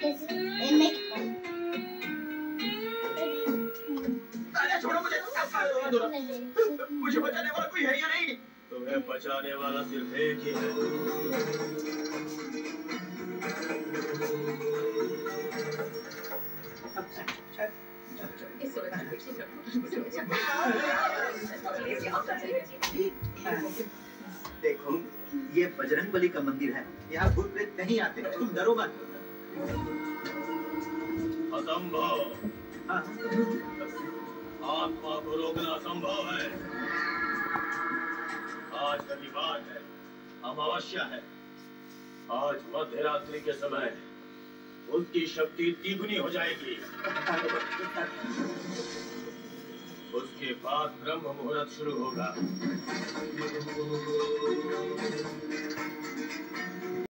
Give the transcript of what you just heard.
कैसे मैं अरे छोड़ो मुझे मुझे बचाने वाला कोई है या नहीं? तुम्हें बचाने वाला सिर्फ़ एक ही है। देखो ये बजरंग बली का मंदिर है। यहाँ भूत प्रेत नहीं आते तुम डरो मत। असंभव। हाँ, आत्मा को रोकना असंभव है। आज रविवार है अमावस्या है। आज मध्य रात्रि के समय उसकी शक्ति द्विगुनी हो जाएगी। उसके बाद ब्रह्म मुहूर्त शुरू होगा।